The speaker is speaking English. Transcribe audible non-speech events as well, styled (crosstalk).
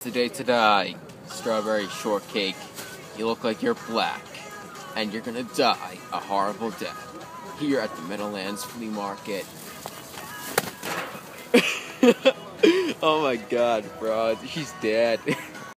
Today to die, strawberry shortcake. You look like you're black, and you're gonna die a horrible death here at the Meadowlands Flea Market. (laughs) oh my god, bro, she's dead. (laughs)